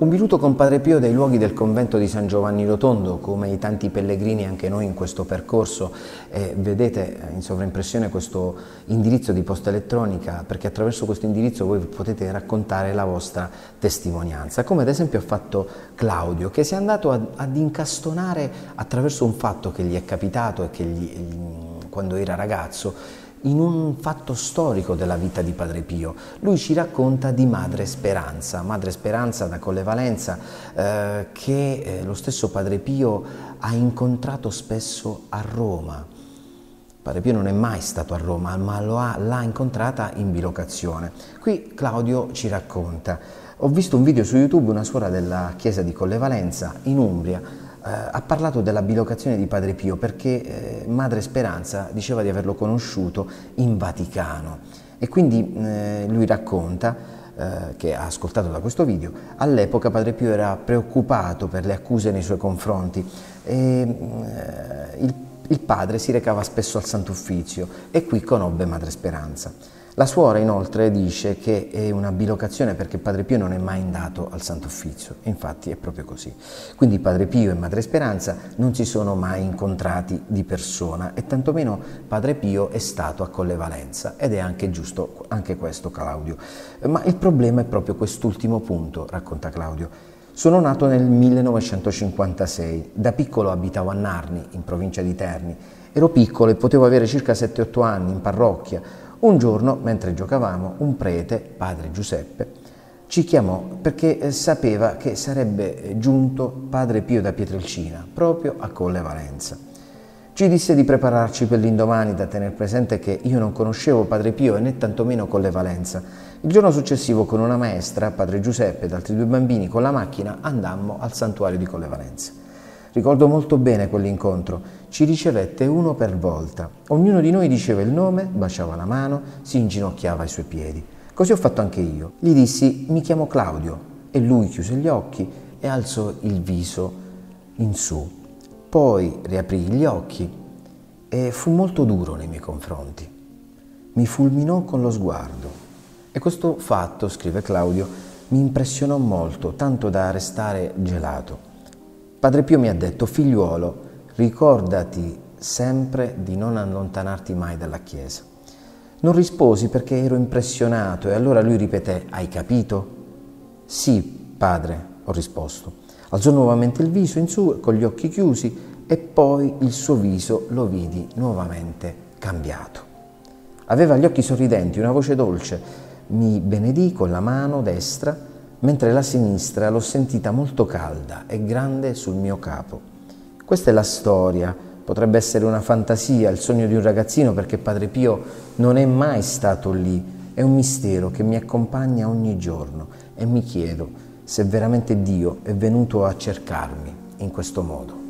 Un minuto con Padre Pio dai luoghi del convento di San Giovanni Rotondo, come i tanti pellegrini anche noi in questo percorso, eh, vedete in sovraimpressione questo indirizzo di posta elettronica perché attraverso questo indirizzo voi potete raccontare la vostra testimonianza, come ad esempio ha fatto Claudio che si è andato ad, ad incastonare attraverso un fatto che gli è capitato e che gli, quando era ragazzo in un fatto storico della vita di Padre Pio. Lui ci racconta di Madre Speranza, Madre Speranza da Colle Valenza, eh, che eh, lo stesso Padre Pio ha incontrato spesso a Roma. Padre Pio non è mai stato a Roma, ma l'ha incontrata in bilocazione. Qui Claudio ci racconta, ho visto un video su YouTube, una suora della chiesa di Colle Valenza in Umbria, ha parlato della bilocazione di Padre Pio perché eh, Madre Speranza diceva di averlo conosciuto in Vaticano e quindi eh, lui racconta eh, che ha ascoltato da questo video, all'epoca Padre Pio era preoccupato per le accuse nei suoi confronti e eh, il, il padre si recava spesso al Sant'Uffizio e qui conobbe Madre Speranza. La suora inoltre dice che è una bilocazione perché Padre Pio non è mai andato al Santo Uffizio, infatti è proprio così. Quindi Padre Pio e Madre Speranza non si sono mai incontrati di persona e tantomeno Padre Pio è stato a Colle Valenza ed è anche giusto anche questo Claudio. Ma il problema è proprio quest'ultimo punto, racconta Claudio. Sono nato nel 1956, da piccolo abitavo a Narni, in provincia di Terni. Ero piccolo e potevo avere circa 7-8 anni in parrocchia. Un giorno, mentre giocavamo, un prete, padre Giuseppe, ci chiamò perché eh, sapeva che sarebbe giunto padre Pio da Pietrelcina, proprio a Colle Valenza. Ci disse di prepararci per l'indomani, da tenere presente che io non conoscevo padre Pio e né tantomeno Colle Valenza. Il giorno successivo con una maestra, padre Giuseppe ed altri due bambini con la macchina andammo al santuario di Colle Valenza. Ricordo molto bene quell'incontro, ci ricevette uno per volta. Ognuno di noi diceva il nome, baciava la mano, si inginocchiava ai suoi piedi. Così ho fatto anche io. Gli dissi mi chiamo Claudio e lui chiuse gli occhi e alzò il viso in su. Poi riaprì gli occhi e fu molto duro nei miei confronti. Mi fulminò con lo sguardo. E questo fatto, scrive Claudio, mi impressionò molto, tanto da restare gelato. Padre Pio mi ha detto, figliuolo, ricordati sempre di non allontanarti mai dalla Chiesa. Non risposi perché ero impressionato e allora lui ripeté, hai capito? Sì, padre, ho risposto. Alzò nuovamente il viso in su con gli occhi chiusi e poi il suo viso lo vidi nuovamente cambiato. Aveva gli occhi sorridenti, una voce dolce, mi benedì con la mano destra mentre la sinistra l'ho sentita molto calda e grande sul mio capo. Questa è la storia, potrebbe essere una fantasia, il sogno di un ragazzino perché Padre Pio non è mai stato lì, è un mistero che mi accompagna ogni giorno e mi chiedo se veramente Dio è venuto a cercarmi in questo modo.